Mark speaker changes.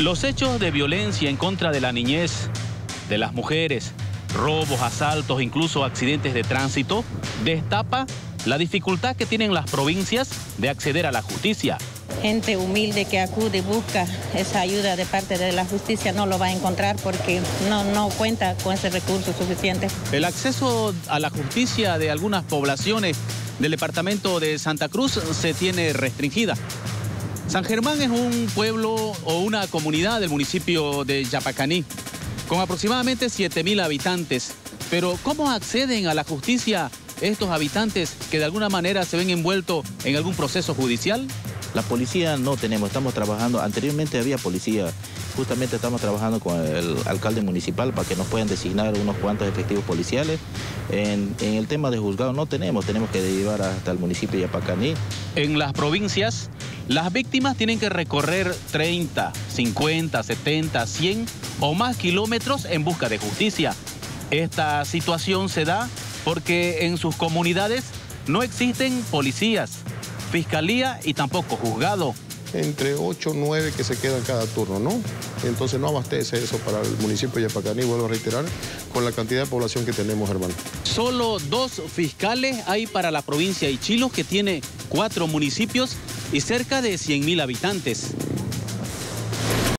Speaker 1: Los hechos de violencia en contra de la niñez, de las mujeres, robos, asaltos, incluso accidentes de tránsito, destapa la dificultad que tienen las provincias de acceder a la justicia.
Speaker 2: Gente humilde que acude y busca esa ayuda de parte de la justicia no lo va a encontrar porque no, no cuenta con ese recurso suficiente.
Speaker 1: El acceso a la justicia de algunas poblaciones del departamento de Santa Cruz se tiene restringida. San Germán es un pueblo o una comunidad del municipio de Yapacaní, con aproximadamente 7.000 habitantes. Pero ¿cómo acceden a la justicia estos habitantes que de alguna manera se ven envueltos en algún proceso judicial?
Speaker 3: La policía no tenemos, estamos trabajando, anteriormente había policía, justamente estamos trabajando con el alcalde municipal para que nos puedan designar unos cuantos efectivos policiales. En, el tema de juzgado no tenemos, tenemos que derivar hasta el municipio de Yapacaní.
Speaker 1: En las provincias las víctimas tienen que recorrer 30, 50, 70, 100 o más kilómetros en busca de justicia. Esta situación se da porque en sus comunidades no existen policías, fiscalía y tampoco juzgado.
Speaker 4: Entre 8 o 9 que se quedan cada turno, ¿no? Entonces no abastece eso para el municipio de Yapacaní, vuelvo a reiterar, con la cantidad de población que tenemos, hermano.
Speaker 1: Solo dos fiscales hay para la provincia de Chilos, que tiene cuatro municipios y cerca de 100.000 habitantes.